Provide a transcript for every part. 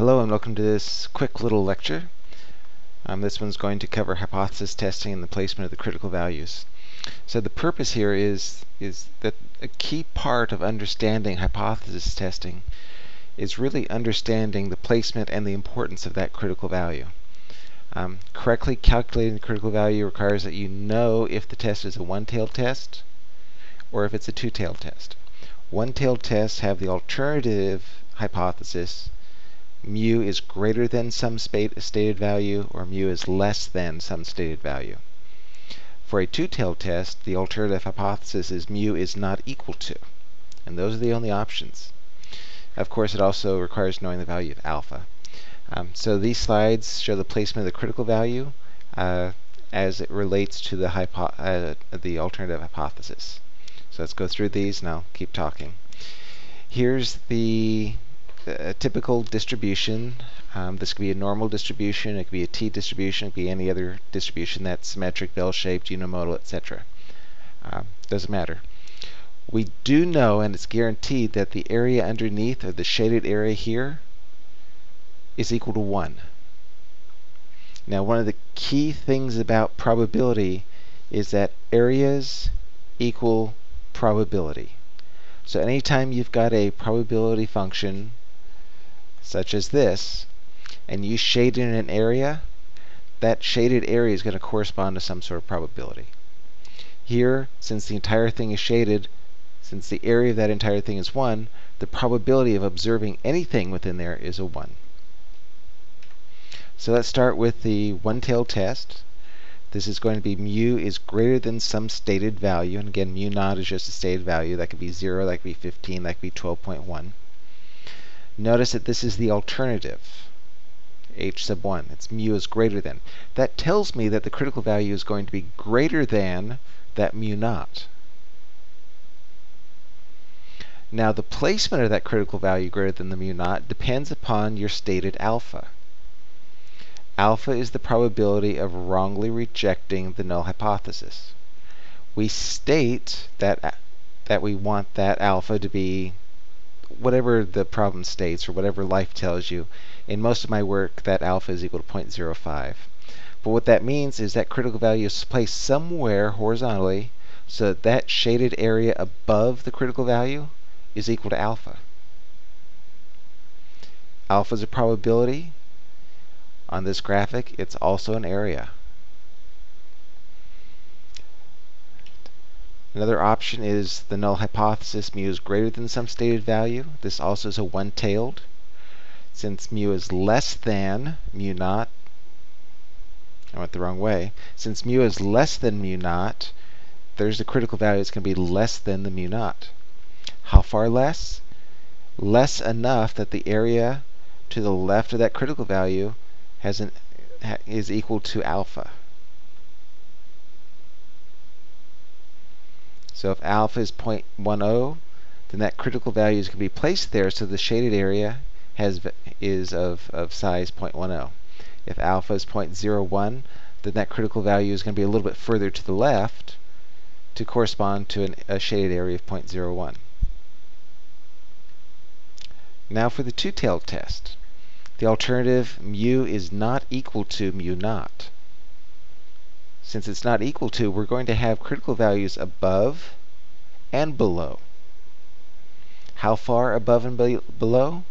Hello and welcome to this quick little lecture. Um, this one's going to cover hypothesis testing and the placement of the critical values. So the purpose here is is that a key part of understanding hypothesis testing is really understanding the placement and the importance of that critical value. Um, correctly calculating the critical value requires that you know if the test is a one-tailed test or if it's a two-tailed test. One-tailed tests have the alternative hypothesis mu is greater than some stated value or mu is less than some stated value. For a two-tailed test, the alternative hypothesis is mu is not equal to. And those are the only options. Of course, it also requires knowing the value of alpha. Um, so these slides show the placement of the critical value uh, as it relates to the, hypo uh, the alternative hypothesis. So let's go through these and I'll keep talking. Here's the a typical distribution. Um, this could be a normal distribution, it could be a t distribution, it could be any other distribution that's symmetric, bell-shaped, unimodal, etc. Um, doesn't matter. We do know, and it's guaranteed, that the area underneath, or the shaded area here, is equal to 1. Now, one of the key things about probability is that areas equal probability. So anytime you've got a probability function such as this, and you shade in an area, that shaded area is going to correspond to some sort of probability. Here, since the entire thing is shaded, since the area of that entire thing is 1, the probability of observing anything within there is a 1. So let's start with the one-tailed test. This is going to be mu is greater than some stated value. And again, mu naught is just a stated value. That could be 0, that could be 15, that could be 12.1. Notice that this is the alternative, h sub 1. It's mu is greater than. That tells me that the critical value is going to be greater than that mu naught. Now the placement of that critical value greater than the mu naught depends upon your stated alpha. Alpha is the probability of wrongly rejecting the null hypothesis. We state that, that we want that alpha to be whatever the problem states or whatever life tells you. In most of my work, that alpha is equal to 0.05. But what that means is that critical value is placed somewhere horizontally so that that shaded area above the critical value is equal to alpha. Alpha is a probability. On this graphic, it's also an area. Another option is the null hypothesis mu is greater than some stated value. This also is a one-tailed. Since mu is less than mu naught, I went the wrong way. Since mu is less than mu naught, there's a critical value that's going to be less than the mu naught. How far less? Less enough that the area to the left of that critical value has an, is equal to alpha. So if alpha is 0.10, then that critical value is going to be placed there so the shaded area has is of, of size 0.10. If alpha is 0.01, then that critical value is going to be a little bit further to the left to correspond to an, a shaded area of 0.01. Now for the two-tailed test. The alternative mu is not equal to mu naught since it's not equal to, we're going to have critical values above and below. How far above and be below?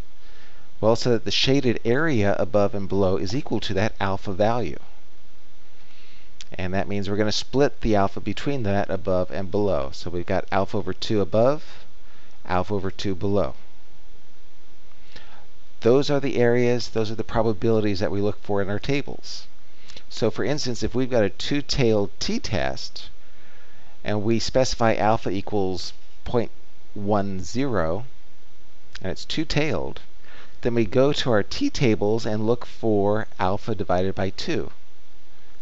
Well, so that the shaded area above and below is equal to that alpha value. And that means we're going to split the alpha between that above and below. So we've got alpha over 2 above, alpha over 2 below. Those are the areas, those are the probabilities that we look for in our tables. So for instance, if we've got a two-tailed t-test, and we specify alpha equals 0.10, and it's two-tailed, then we go to our t-tables and look for alpha divided by 2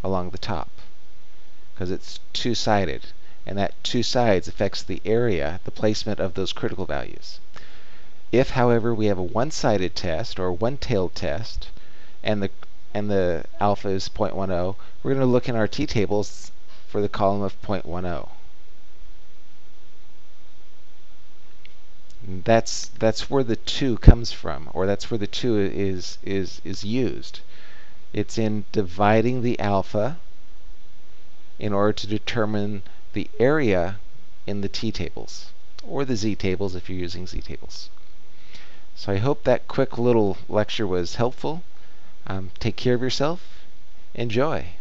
along the top, because it's two-sided, and that two sides affects the area, the placement of those critical values. If, however, we have a one-sided test or a one-tailed test, and the and the alpha is 0.10, we're going to look in our t-tables for the column of 0.10. That's that's where the 2 comes from, or that's where the 2 is is is used. It's in dividing the alpha in order to determine the area in the t-tables, or the z-tables if you're using z-tables. So I hope that quick little lecture was helpful. Um, take care of yourself. Enjoy.